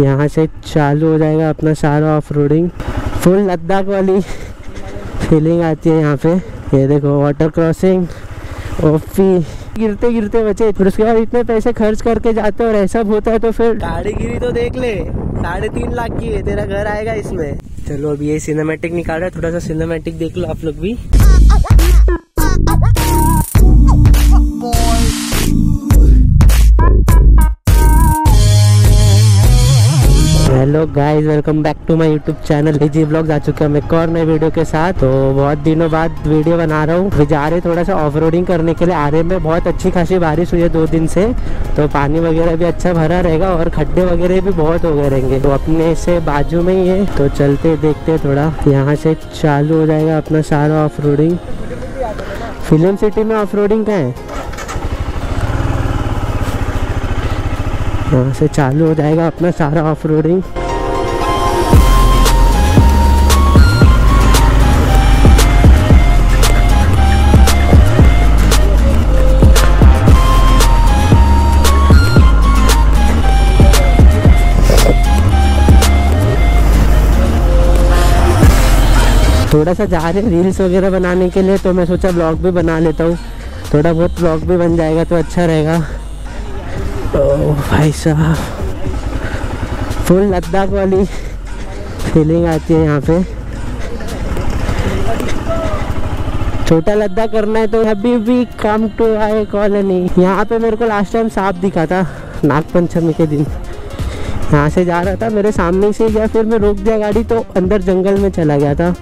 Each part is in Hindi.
यहाँ से चालू हो जाएगा अपना सारा ऑफ़ रोडिंग फुल लद्दाख वाली फीलिंग आती है यहाँ पे. ये देखो वाटर क्रॉसिंग ओफी गिरते गिरते बचे. फिर उसके बाद इतने पैसे खर्च करके जाते और ऐसा होता है तो फिर गाड़ी गिरी तो देख ले. साढ़े तीन लाख की है. तेरा घर आएगा इसमें. चलो अब ये सिनेमेटिक निकाल रहा है. थोड़ा सा सिनेमेटिक देख लो आप लोग भी. Hello guys welcome back to my YouTube channel ji blogs आ चुके हैं एक और नए वीडियो के साथ। तो बहुत दिनों बाद वीडियो बना रहा हूँ। जा रहे थोड़ा सा ऑफ़ करने के लिए। आ रहे में, बहुत अच्छी खासी बारिश हुई है दो दिन से। तो पानी वगैरह भी अच्छा भरा रहेगा और खड्डे वगैरह भी बहुत हो गए रहेंगे। तो अपने से बाजू में ही है। तो चलते देखते थोड़ा। यहाँ से चालू हो जाएगा अपना सारा ऑफ़ फ़िल्म सिटी में ऑफ़ रोडिंग है? यहाँ से चालू हो जाएगा अपना सारा ऑफ़ रोडिंग थोड़ा सा जा रहे रील्स वगैरह बनाने के लिए तो मैं सोचा ब्लॉग भी बना लेता हूँ। थोड़ा बहुत ब्लॉग भी बन जाएगा तो अच्छा रहेगा। ओ भाई साहब फुल लद्दाख वाली फीलिंग आती है यहाँ पे। छोटा लद्दाख करना है तो अभी भी कम टू आई कॉलोनी यहाँ पे मेरे को लास्ट टाइम सांप दिखा था नाग पंचमी के दिन। यहाँ से जा रहा था, मेरे सामने से गया, फिर मैं रोक दिया गाड़ी तो अंदर जंगल में चला गया था।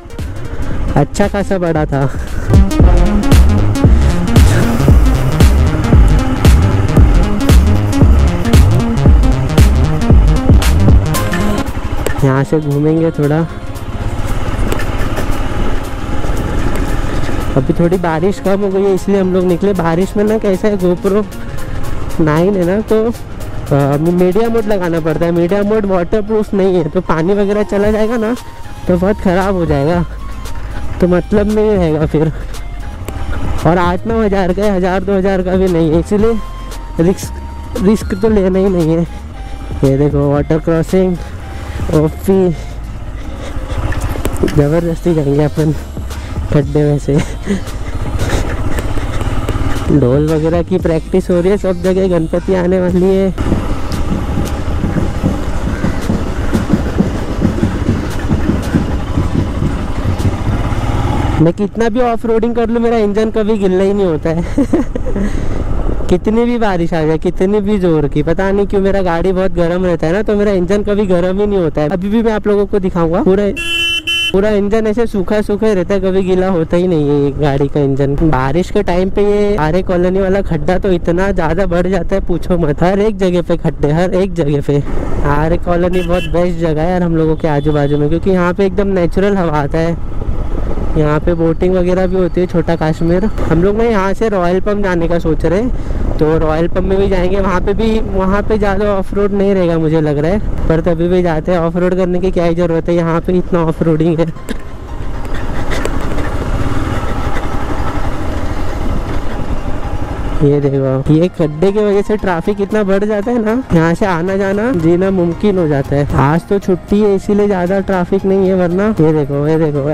अच्छा खासा बड़ा था। यहाँ से घूमेंगे थोड़ा। अभी थोड़ी बारिश कम हो गई है, इसलिए हम लोग निकले। बारिश में ना कैसा है गोप्रो नाइन है ना तो मीडिया मोड लगाना पड़ता है। मीडिया मोड वाटर प्रूफ नहीं है तो पानी वगैरह चला जाएगा ना तो बहुत ख़राब हो जाएगा। तो मतलब नहीं रहेगा फिर। और आठ नौ हज़ार का हज़ार दो हज़ार का भी नहीं है, इसलिए रिस्क रिस्क तो लेना ही नहीं है। ये देखो वाटर क्रॉसिंग ओफी ज़बरदस्ती जाएँगे अपन खड्डे में से। ढोल वगैरह की प्रैक्टिस हो रही है, सब जगह गणपति आने वाली है। मैं कितना भी ऑफ़ रोडिंग कर लूँ, मेरा इंजन कभी गिल्ला ही नहीं होता है। कितनी भी बारिश आ जाए, कितनी भी ज़ोर की, पता नहीं क्यों मेरा गाड़ी बहुत गर्म रहता है ना तो मेरा इंजन कभी गर्म ही नहीं होता है। अभी भी मैं आप लोगों को दिखाऊँगा, पूरा पूरा इंजन ऐसे सूखा सूखा रहता है, कभी गीला होता ही नहीं है गाड़ी का इंजन। बारिश के टाइम पे ये आरे कॉलोनी वाला खड्डा तो इतना ज़्यादा बढ़ जाता है, पूछो मत। हर एक जगह पे खड्डे, हर एक जगह पे। आरे कॉलोनी बहुत बेस्ट जगह है यार हम लोगों के आजू बाजू में, क्योंकि यहाँ पे एकदम नेचुरल हवा आता है। यहाँ पे बोटिंग वगैरह भी होती है छोटा कश्मीर। हम लोग ना यहाँ से रॉयल पम्प जाने का सोच रहे हैं। तो रॉयल पम्प में भी जाएँगे। वहाँ पे भी, वहाँ पे ज़्यादा ऑफ़ रोड नहीं रहेगा मुझे लग रहा है। पर तभी भी जाते हैं। ऑफ़ रोड करने की क्या ही ज़रूरत है? यहाँ पे इतना ऑफ़ रोडिंग है। ये देखो, ये खड्डे की वजह से ट्रैफ़िक इतना बढ़ जाता है ना, यहाँ से आना जाना जीना मुमकिन हो जाता है। आज तो छुट्टी है, इसीलिए ज़्यादा ट्रैफ़िक नहीं है, वरना ये देखो ये देखो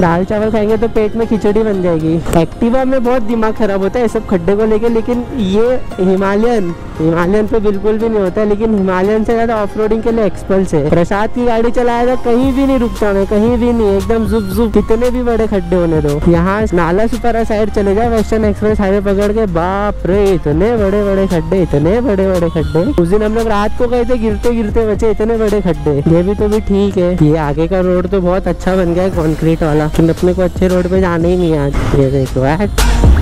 दाल चावल खाएँगे तो पेट में खिचड़ी बन जाएगी। एक्टिवा में बहुत दिमाग खराब होता है सब खड्डे को लेके, लेकिन ये हिमालयन हिमालयन पे बिल्कुल भी नहीं होता, लेकिन हिमालयन से ज़्यादा ऑफ़ के लिए एक्सपल्स है। प्रसाद की गाड़ी चलाया था कहीं भी नहीं रुकता मैं कहीं भी नहीं, एकदम जुप जुप कितने भी बड़े खड्डे होने दो। यहाँ नाला सुपारा साइड चले जाए वेस्टर्न एक्सप्रेस हाईवे पकड़ के बाप रे इतने बड़े बड़े खड्डे, इतने बड़े बड़े खड्डे। उस दिन हम लोग रात को गए थे गिरते गिरते बचे इतने बड़े खड्डे। ये भी तो भी ठीक है। ये आगे का रोड तो बहुत अच्छा बन गया है कॉन्क्रीट वाला अपने को अच्छे रोड पे जाना ही नहीं आज। ये देखो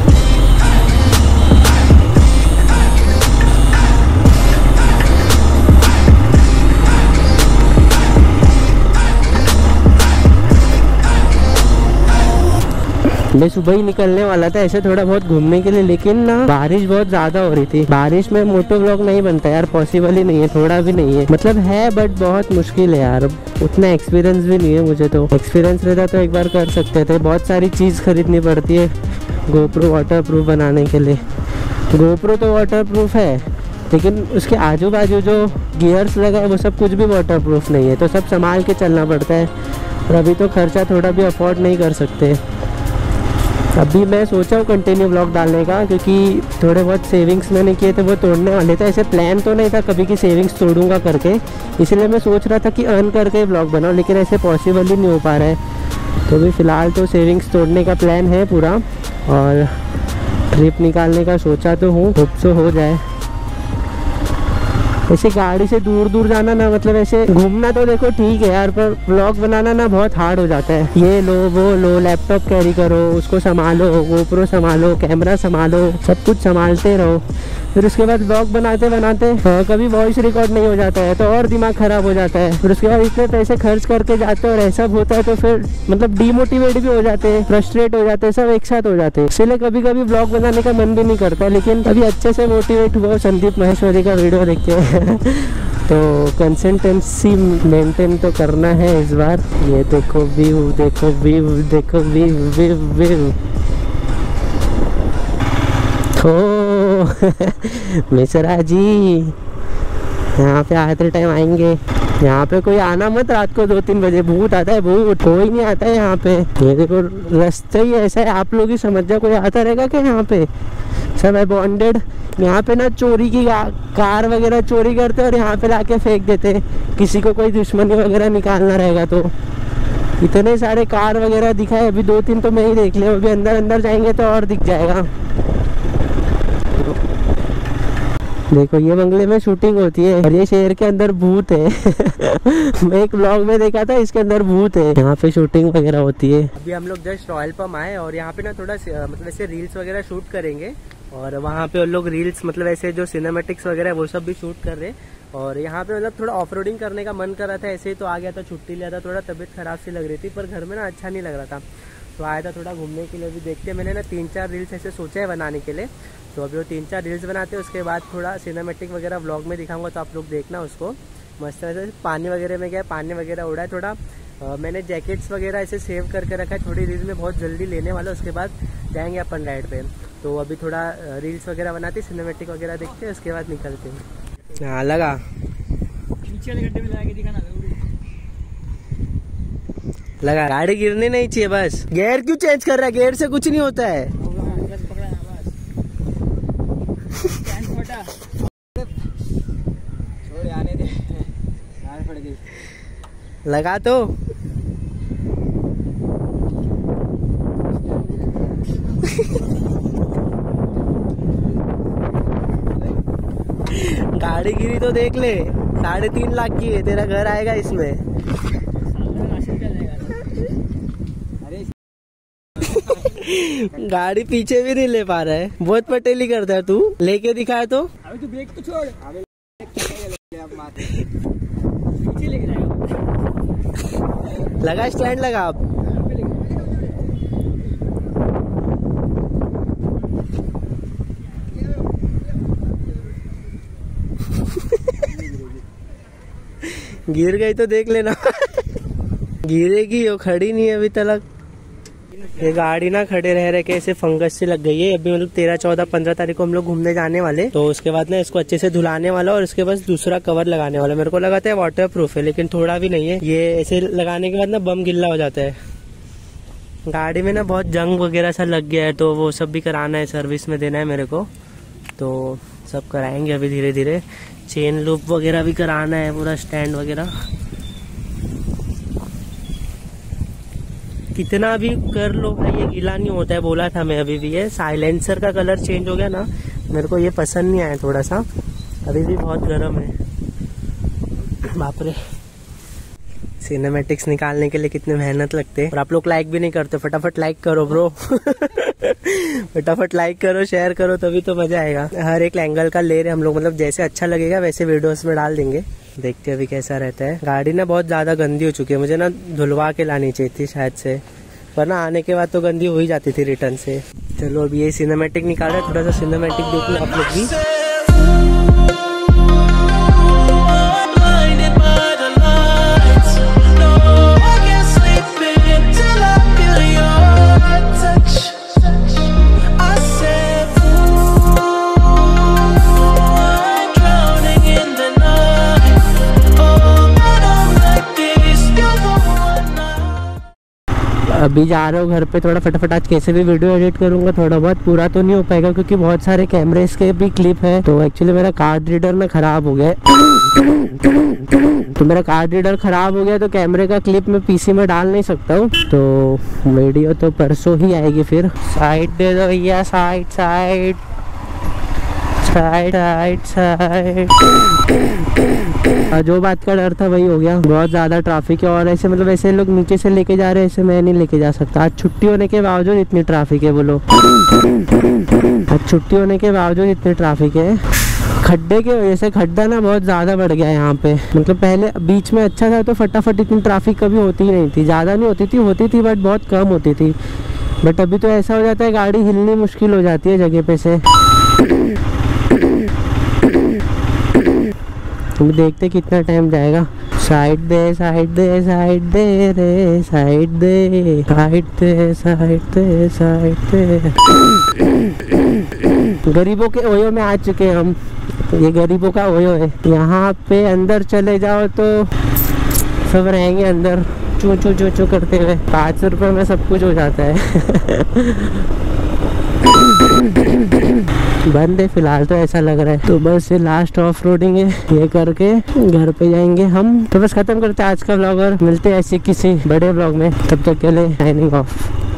मैं सुबह ही निकलने वाला था, ऐसे थोड़ा बहुत घूमने के लिए, लेकिन ना, बारिश बहुत ज़्यादा हो रही थी। बारिश में मोटो ब्लॉग नहीं बनता यार पॉसिबल ही नहीं है, थोड़ा भी नहीं है। मतलब है बट बहुत मुश्किल है यार। उतना एक्सपीरियंस भी नहीं है मुझे तो। एक्सपीरियंस रहता तो एक बार कर सकते थे। बहुत सारी चीज़ खरीदनी पड़ती है गोप्रो वाटर प्रूफ बनाने के लिए। गोप्रो तो वाटर प्रूफ है, लेकिन उसके आजू बाजू जो गियर्स लगा है, वो सब कुछ भी वाटर प्रूफ नहीं है तो सब संभाल के चलना पड़ता है। और अभी तो खर्चा थोड़ा भी अफोर्ड नहीं कर सकते। अभी मैं सोचा हूँ कंटिन्यू ब्लॉग डालने का, क्योंकि थोड़े बहुत सेविंग्स मैंने किए थे, वो तोड़ने वाले थे। ऐसे प्लान तो नहीं था कभी की सेविंग्स तोड़ूँगा करके। इसलिए मैं सोच रहा था कि अर्न करके ब्लॉग बनाऊँ, लेकिन ऐसे पॉसिबल ही नहीं हो पा रहा है। तो अभी फ़िलहाल तो सेविंग्स तोड़ने का प्लान है पूरा, और ट्रिप निकालने का सोचा तो हूँ होप सो हो जाए। ऐसे गाड़ी से दूर दूर जाना ना मतलब ऐसे घूमना तो देखो ठीक है यार, पर ब्लॉग बनाना ना बहुत हार्ड हो जाता है। ये लो, वो लो लैपटॉप कैरी करो, उसको संभालो गोप्रो संभालो कैमरा संभालो, सब कुछ संभालते रहो। फिर उसके बाद ब्लॉग बनाते बनाते हाँ, कभी वॉइस रिकॉर्ड नहीं हो जाता है तो और दिमाग खराब हो जाता है। फिर उसके बाद इतने पैसे खर्च करके जाते और ऐसा होता है तो फिर मतलब डिमोटिवेट भी हो जाते हैं फ्रस्ट्रेट हो जाते हैं सब एक साथ हो जाते हैं। इसलिए कभी कभी ब्लॉग बनाने का मन भी नहीं करता लेकिन अभी अच्छे से मोटिवेट हुआ संदीप महेश्वरी का वीडियो देख के। तो कंसिस्टेंसी मेंटेन तो करना है इस बार। ये देखो व्यू देखो व्यू देखो व्यू व्यू व्यू ओ मिश्रा जी, यहाँ पे आते टाइम आएँगे। यहाँ पे कोई आना मत रात को दो तीन बजे। भूत आता है, भूत कोई नहीं आता है यहाँ पे। ये देखो, रास्ता ही ऐसा है। आप लोग ही समझ जाओ, कोई आता रहेगा क्या यहाँ पे? सब है बॉन्डेड यहाँ पे ना चोरी की कार वगैरह चोरी करते और यहाँ पे लाके फेंक देते किसी को कोई दुश्मनी वगैरह निकालना रहेगा तो। इतने सारे कार वगैरह दिखाए। अभी दो तीन तो मैं ही देख लिया। अभी अंदर अंदर जाएँगे तो और दिख जाएगा। देखो, ये बंगले में शूटिंग होती है और ये शहर के अंदर भूत है। मैं एक ब्लॉग में देखा था, इसके अंदर भूत है। यहाँ पे शूटिंग वगैरह होती है। अभी हम लोग जस्ट रॉयल पम आए और यहाँ पे ना थोड़ा मतलब ऐसे रील्स वगैरह शूट करेंगे। और वहाँ पे लोग रील्स मतलब ऐसे जो सिनेमेटिक्स वगैरह वो सब भी शूट कर रहे और यहाँ पे मतलब थोड़ा ऑफ़ करने का मन कर रहा था, ऐसे ही तो आ गया था, छुट्टी लिया था, थोड़ा तबीयत खराब सी लग रही थी, पर घर में ना अच्छा नहीं लग रहा था। तो आया था थोड़ा घूमने के लिए भी देखते मैंने ना तीन चार रील्स ऐसे सोचे हैं बनाने के लिए। तो अभी वो तीन चार रील्स बनाते हैं उसके बाद थोड़ा सिनेमेटिक वगैरह ब्लॉग में दिखाऊँगा तो आप लोग देखना उसको। मस्त वैसे पानी वगैरह में गया पानी वगैरह उड़ा है थोड़ा। आ, मैंने जैकेट्स वगैरह ऐसे सेव करके रखा है थोड़ी रील्स में बहुत जल्दी लेने वाला उसके बाद जाएँगे अपन राइड पे। तो अभी थोड़ा रील्स वगैरह बनाते सिनेमेटिक वगैरह देखते हैं उसके बाद निकलते हैं। हाँ लगा। लगा। गाड़ी गिरनी नहीं चाहिए बस। गेयर क्यों चेंज कर रहा है? गेयर से कुछ नहीं होता है। लगा तो गाड़ी गिरी तो देख ले। साढ़े तीन लाख की है, तेरा घर आएगा इसमें। गाड़ी पीछे भी नहीं ले पा रहा है। बहुत पटेली करता है तू। लेके दिखाए तो। अभी तू ब्रेक तो छोड़। लगा स्टैंड लगा आप गिर गई तो देख लेना। गिरेगी, वो खड़ी नहीं है अभी तक ये गाड़ी ना खड़े रह रहे के ऐसे फंगस से लग गई है। अभी मतलब तेरह, चौदह, पंद्रह तारीख को हम लोग घूमने जाने वाले। तो उसके बाद ना इसको अच्छे से धुलाने वाला और उसके बाद दूसरा कवर लगाने वाला। मेरे को लगाता है वाटर प्रूफ है, लेकिन थोड़ा भी नहीं है। ये ऐसे लगाने के बाद ना बम गिल्ला हो जाता है। गाड़ी में ना बहुत जंग वगैरह सा लग गया है तो वो सब भी कराना है सर्विस में देना है मेरे को। तो सब कराएँगे अभी धीरे धीरे चेन लूप वगैरह भी कराना है, पूरा स्टैंड वगैरह। कितना भी कर लो भाई, ये गीला नहीं होता है, बोला था मैं अभी भी, ये साइलेंसर का कलर चेंज हो गया ना, मेरे को ये पसंद नहीं आया थोड़ा सा। अभी भी बहुत गर्म है। बाप रे सिनेमेटिक्स निकालने के लिए कितने मेहनत लगते हैं। और आप लोग लाइक भी नहीं करते, फटाफट लाइक करो ब्रो फटाफट लाइक करो शेयर करो, तभी तो मज़ा आएगा। हर एक एंगल का ले रहे हम लोग मतलब जैसे अच्छा लगेगा, वैसे वीडियोस में डाल देंगे। देखते अभी कैसा रहता है। गाड़ी ना बहुत ज़्यादा गंदी हो चुकी है। मुझे ना धुलवा के लानी चाहिए थी शायद से। पर ना आने के बाद तो गंदी हो ही जाती थी रिटर्न से। चलो अभी ये सिनेमेटिक निकाल रहे थोड़ा सा सिनेमेटिक देख लो आप लोग भी अभी जा रहा हूँ घर पे, थोड़ा फटाफट आज कैसे भी वीडियो एडिट करूँगा, थोड़ा बहुत पूरा तो नहीं हो पाएगा क्योंकि बहुत सारे कैमरे के भी क्लिप है। तो एक्चुअली मेरा कार्ड रीडर ना खराब हो गया तो मेरा कार्ड रीडर खराब हो गया तो कैमरे का क्लिप मैं पीसी में डाल नहीं सकता हूँ। तो वीडियो तो परसों ही आएगी फिर। साइड दे दो भैया side side side side side जो बात का डर था वही हो गया। बहुत ज़्यादा ट्रैफ़िक है और ऐसे मतलब ऐसे लोग नीचे से लेके जा रहे हैं, ऐसे मैं नहीं लेके जा सकता। आज छुट्टी होने के बावजूद इतनी ट्रैफ़िक है बोलो। आज छुट्टी होने के बावजूद इतनी ट्रैफ़िक है। खड्डे के वजह से खड्डा ना बहुत ज़्यादा बढ़ गया है यहाँ पे। मतलब पहले बीच में अच्छा था तो फटाफट इतनी ट्रैफ़िक कभी होती ही नहीं थी। ज़्यादा नहीं होती थी होती थी बट बहुत कम होती थी। बट अभी तो ऐसा हो जाता है, गाड़ी हिलनी मुश्किल हो जाती है जगह पे से। तुम देखते कितना टाइम जाएगा। साइड दे साइड दे साइड दे रे साइड दे साइड दे साइड दे साइड दे। गरीबों के ओयो में आ चुके हम। ये गरीबों का ओयो है। यहाँ पे अंदर चले जाओ तो सब रहेंगे अंदर। चू चू चू चू करते हुए। पाँच सौ रुपये में सब कुछ हो जाता है। बंद है, फ़िलहाल तो ऐसा लग रहा है। तो बस ये लास्ट ऑफ़ रोडिंग है, ये करके घर पे जाएँगे हम। तो बस खत्म करते हैं आज का ब्लॉग और मिलते हैं ऐसे किसी बड़े ब्लॉग में। तब तक के लिए साइनिंग ऑफ़